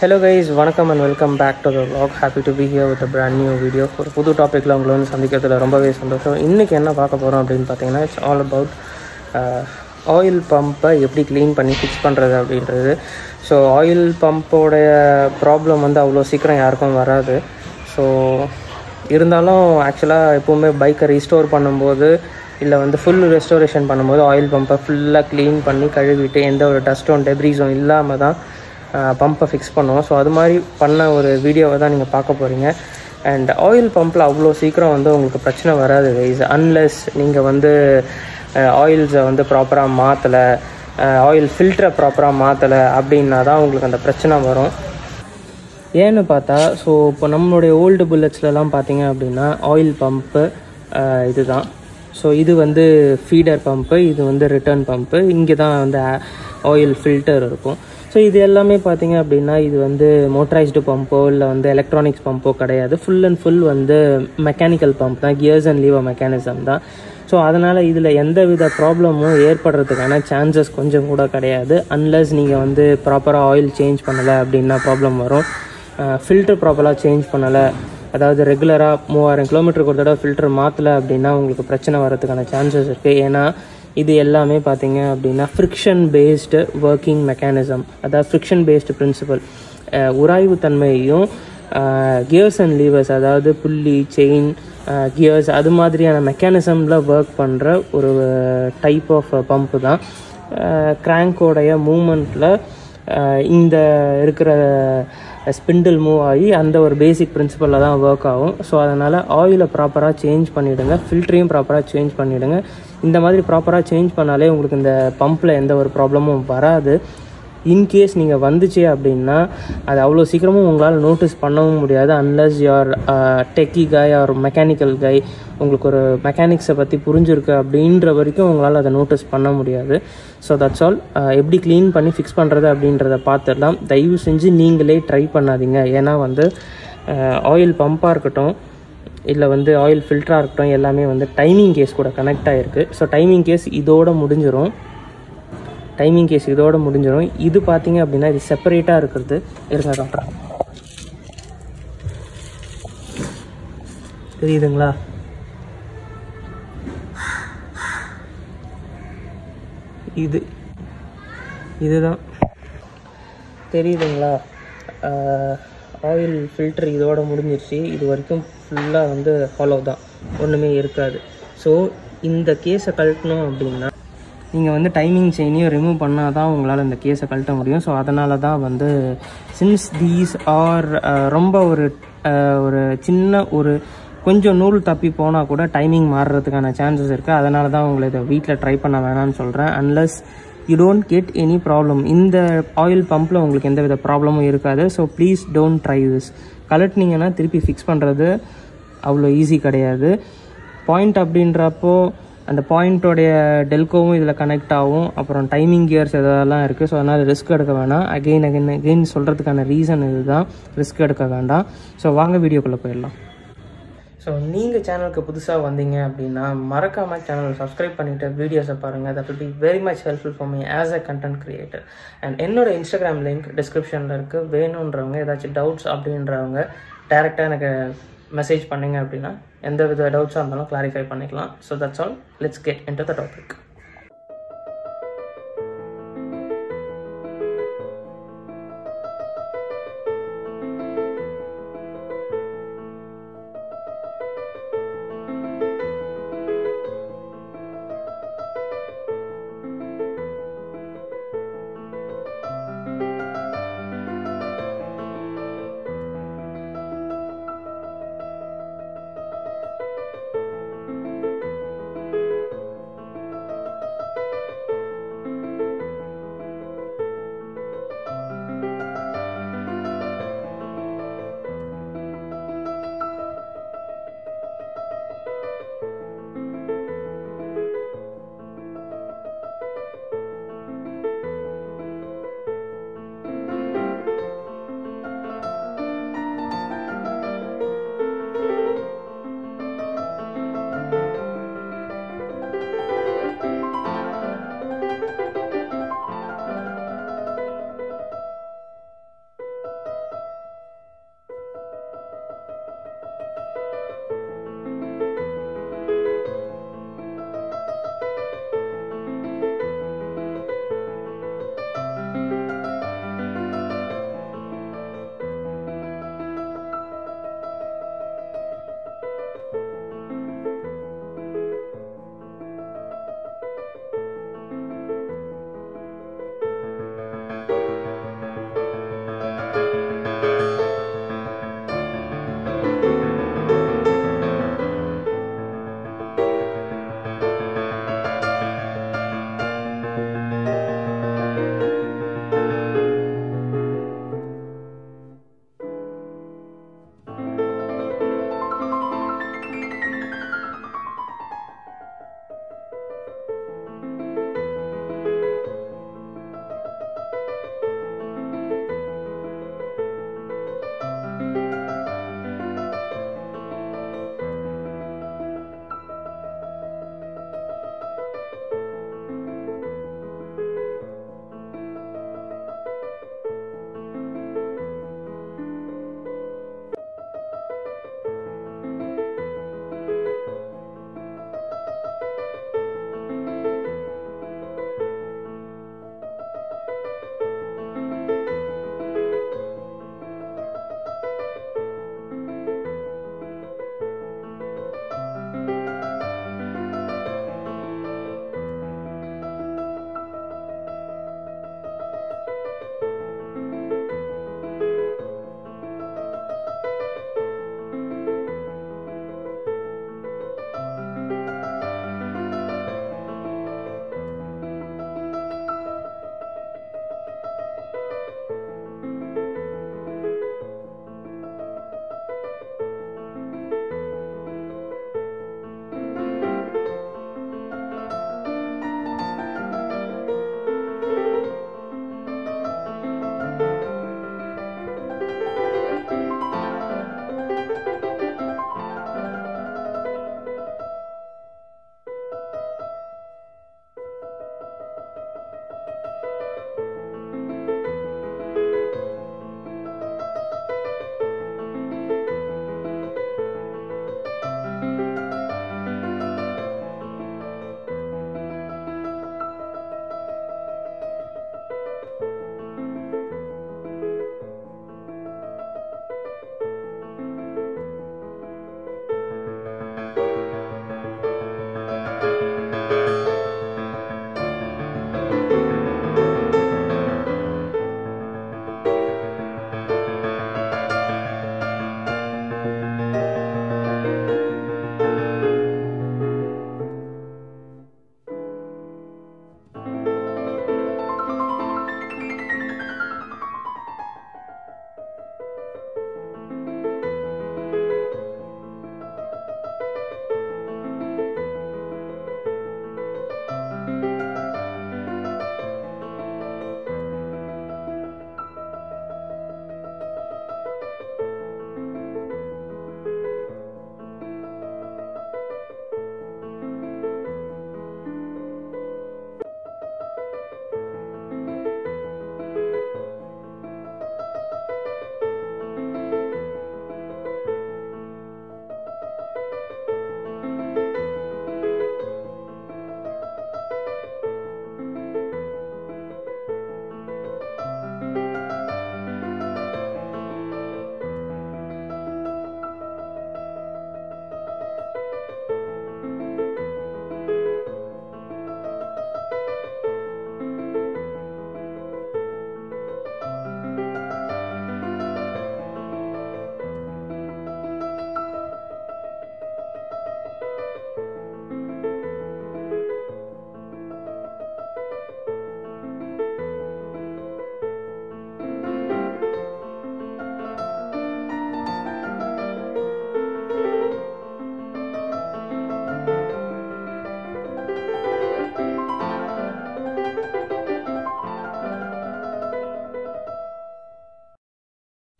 Hello guys வணக்கம் and welcome back to the vlog. Happy to be here with brand new video ஒரு புது டாப்பிக்கில் உங்களை வந்து சந்திக்கிறதுல ரொம்பவே சந்தோஷம். இன்றைக்கி என்ன பார்க்க போகிறோம் அப்படின்னு பார்த்தீங்கன்னா இட்ஸ் ஆல் அபவுட் ஆயில் பம்பை எப்படி க்ளீன் பண்ணி ஃபிக்ஸ் பண்ணுறது அப்படின்றது. ஸோ ஆயில் பம்போடைய ப்ராப்ளம் வந்து அவ்வளோ சீக்கிரம் யாருக்கும் வராது. ஸோ இருந்தாலும் ஆக்சுவலாக எப்போவுமே பைக்கை ரீஸ்டோர் பண்ணும்போது இல்லை வந்து ஃபுல் ரெஸ்டோரேஷன் பண்ணும்போது ஆயில் பம்பை ஃபுல்லாக க்ளீன் பண்ணி கழுவிட்டு எந்த ஒரு டஸ்ட்டும் டெப்ரீஸும் இல்லாமல் தான் பம்பை ஃபிக்ஸ் பண்ணுவோம். ஸோ அது மாதிரி பண்ண ஒரு வீடியோவை தான் நீங்கள் பார்க்க போகிறீங்க அண்ட் ஆயில் பம்பில் அவ்வளோ சீக்கிரம் வந்து உங்களுக்கு பிரச்சனை வராது கைஸ் அன்லெஸ் நீங்கள் வந்து ஆயில்ஸை வந்து ப்ராப்பராக மாற்றலை ஆயில் ஃபில்டரை ப்ராப்பராக மாற்றலை அப்படின்னா தான் உங்களுக்கு அந்த பிரச்சனை வரும். ஏன்னு பார்த்தா ஸோ இப்போ நம்மளுடைய ஓல்டு புல்லட்ஸ்லலாம் பார்த்தீங்க அப்படின்னா ஆயில் பம்ப்பு இதுதான். ஸோ இது வந்து ஃபீடர் பம்ப்பு இது வந்து ரிட்டர்ன் பம்ப்பு இங்கே தான் வந்து ஆயில் ஃபில்டர் இருக்கும். ஸோ இது எல்லாமே பார்த்தீங்க அப்படின்னா இது வந்து மோட்டரைஸ்டு பம்போ இல்லை வந்து எலக்ட்ரானிக்ஸ் பம்போ கிடையாது. ஃபுல் அண்ட் ஃபுல் வந்து மெக்கானிக்கல் பம்ப் தான். கியர்ஸ் அண்ட் லீவர் மெக்கானிசம் தான். ஸோ அதனால் இதில் எந்த வித ப்ராப்ளமும் ஏற்படுறதுக்கான சான்சஸ் கொஞ்சம் கூட கிடையாது. அன்லஸ் நீங்கள் வந்து ப்ராப்பராக ஆயில் சேஞ்ச் பண்ணலை அப்படின்னா ப்ராப்ளம் வரும். ஃபில்டர் ப்ராப்பராக சேஞ்ச் பண்ணலை. அதாவது ரெகுலராக மூவாயிரம் கிலோமீட்டருக்கு ஒரு தடவை ஃபில்டர் மாற்றலை அப்படின்னா உங்களுக்கு பிரச்சனை வரதுக்கான சான்சஸ் இருக்குது ஏன்னா இது எல்லாமே பார்த்தீங்க அப்படின்னா ஃப்ரிக்ஷன் பேஸ்டு ஒர்க்கிங் மெக்கானிசம் அதாவது ஃப்ரிக்ஷன் பேஸ்டு பிரின்சிபல் உராய்வு தன்மையையும் கியர்ஸ் அண்ட் லீவர்ஸ் அதாவது புள்ளி செயின் கியர்ஸ் அது மாதிரியான மெக்கானிசமில் ஒர்க் பண்ணுற ஒரு டைப் ஆஃப் பம்ப்பு தான். கிராங்கோடைய மூமெண்ட்டில் இந்த இருக்கிற ஸ்பிண்டில் மூவ் ஆகி அந்த ஒரு பேசிக் பிரின்சிபலில் தான் ஒர்க் ஆகும். ஸோ அதனால் ஆயிலை ப்ராப்பராக சேஞ்ச் பண்ணிவிடுங்க ஃபில்டரையும் ப்ராப்பராக சேஞ்ச் பண்ணிவிடுங்க இந்த மாதிரி ப்ராப்பராக சேஞ்ச் பண்ணாலே உங்களுக்கு இந்த பம்பில் எந்த ஒரு ப்ராப்ளமும் வராது. இன்கேஸ் நீங்கள் வந்துச்சு அப்படின்னா அது அவ்வளோ சீக்கிரமும் உங்களால் நோட்டீஸ் பண்ணவும் முடியாது. அன்லஸ் யார் டெக்கி காய் ஆர் மெக்கானிக்கல் கை உங்களுக்கு ஒரு மெக்கானிக்ஸை பற்றி புரிஞ்சிருக்கு அப்படின்ற வரைக்கும் உங்களால் அதை நோட்டீஸ் பண்ண முடியாது. ஸோ தட்ஸ் ஆல் எப்படி க்ளீன் பண்ணி ஃபிக்ஸ் பண்ணுறது அப்படின்றத பார்த்துடலாம். தயவு செஞ்சு நீங்களே ட்ரை பண்ணாதீங்க. ஏன்னா வந்து uh, ஆயில் பம்பாக இருக்கட்டும் இல்லை வந்து ஆயில் ஃபில்டராக இருக்கட்டும் எல்லாமே வந்து டைமிங் கேஸ் கூட கனெக்ட் ஆகிருக்கு ஸோ டைமிங் கேஸ் இதோட முடிஞ்சிடும் டைமிங் கேஸ் இதோடு முடிஞ்சிடும் இது பார்த்தீங்க அப்படின்னா இது செப்பரேட்டாக இருக்கிறது. இருங்க காட்டுறேன் தெரியுதுங்களா? இது இதுதான். தெரியுதுங்களா? ஆயில் ஃபில்டர் இதோட முடிஞ்சிருச்சு. இது வரைக்கும் ஃபுல்லாக வந்து ஃபாலோ தான். ஒன்றுமே இருக்காது. ஸோ இந்த கேஸை கழட்டணும் அப்படின்னா நீங்கள் வந்து டைமிங் செயினையும் ரிமூவ் பண்ணால் தான் உங்களால் இந்த கேஸை கழட்ட முடியும். ஸோ அதனால தான் வந்து சின்ஸ் தீஸ் ஆர் ரொம்ப ஒரு ஒரு சின்ன ஒரு கொஞ்சம் நூல் தப்பி போனால் கூட டைமிங் மாறுறதுக்கான சான்சஸ் இருக்குது அதனால தான் உங்களை இதை வீட்டில் ட்ரை பண்ண வேணாம்னு சொல்கிறேன் unless you don't get any problem இந்த ஆயில் பம்பில் உங்களுக்கு எந்த வித ப்ராப்ளமும் இருக்காது. So please don't try this கலட்டினீங்கன்னா திருப்பி ஃபிக்ஸ் பண்ணுறது அவ்வளோ ஈஸி கிடையாது. பாயிண்ட் அப்படின்றப்போ அந்த பாயிண்ட்டோடைய டெல்கோவும் இதில் கனெக்ட் ஆகும். அப்புறம் டைமிங் கியர்ஸ் இதெல்லாம் இருக்குது ஸோ அதனால் ரிஸ்க் எடுக்க வேணாம். அகெயின் அகெயின் அகெயின் சொல்கிறதுக்கான ரீசன் இதுதான். ரிஸ்க் எடுக்க வேண்டாம். ஸோ வாங்க வீடியோக்குள்ளே போயிடலாம். ஸோ நீங்கள் சேனலுக்கு புதுசாக வந்தீங்க அப்படின்னா மறக்காமல் சேனலை சப்ஸ்கிரைப் பண்ணிவிட்டு வீடியோஸை பாருங்கள் that will be very much helpful for me as a content creator and என்னோட இன்ஸ்டாகிராம் லிங்க் டிஸ்கிரிப்ஷனில் இருக்குது வேணுன்றவங்க ஏதாச்சும் டவுட்ஸ் அப்படின்றவங்க டேரெக்டாக எனக்கு மெசேஜ் பண்ணிங்க அப்படின்னா எந்த வித டவுட்ஸாக இருந்தாலும் கிளாரிஃபை பண்ணிக்கலாம். So that's all let's get in the topic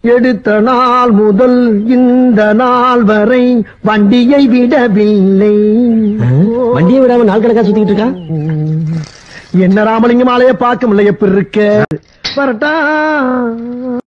எடுத்த நாள் முதல் இந்த நாள் வரை வண்டியை விடவில்லை. வண்டியை விடாம நாள் கணக்கா சுத்திட்டு இருக்கா? என்ன ராமலிங்கம் ஆலைய பார்க்க முடியல எப்படி இருக்க? வரட்டா.